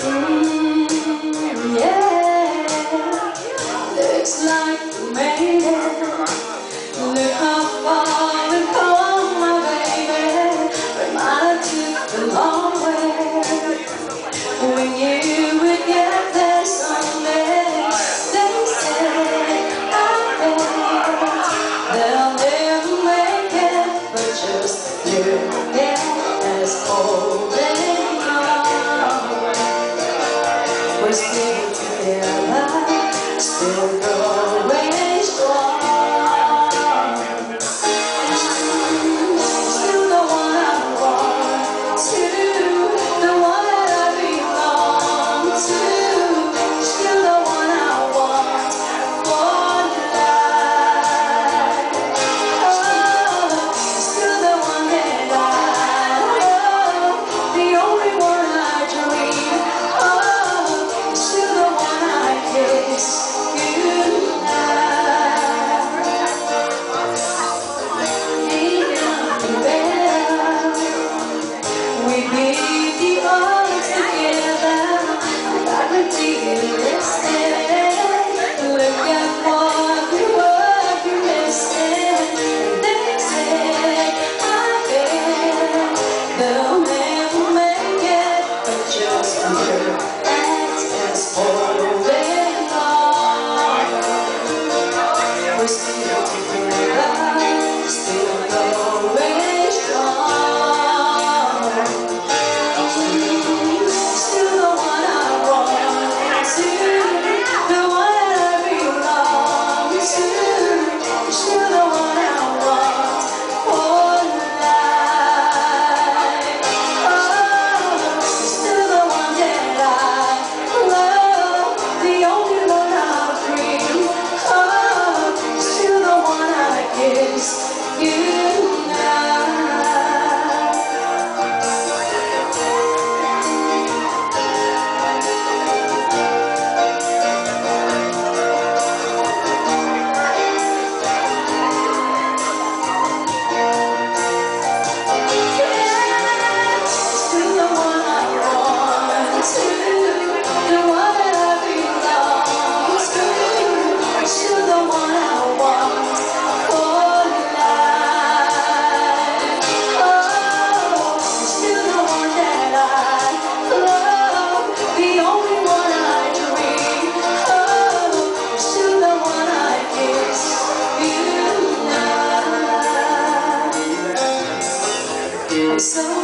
Mm, yeah, looks like we made it. Look how far we've come, my baby. Took the long way. We'd get there someday. They I they'll never make it, but just you We're still together, still going Christ. so